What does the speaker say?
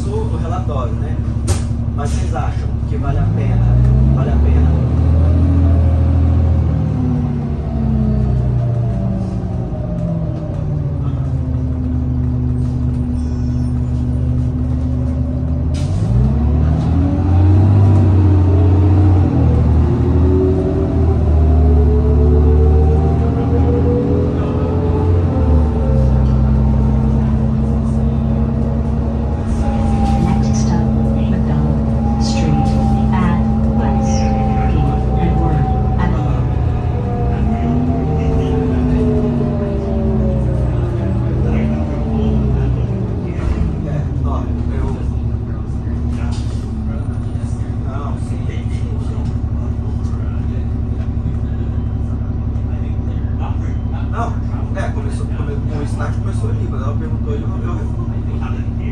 passou o relatório, né? Mas vocês acham que vale a pena? Vale a Não, é, começou, come, com o Snap começou ali, quando ela perguntou, eu, eu respondi.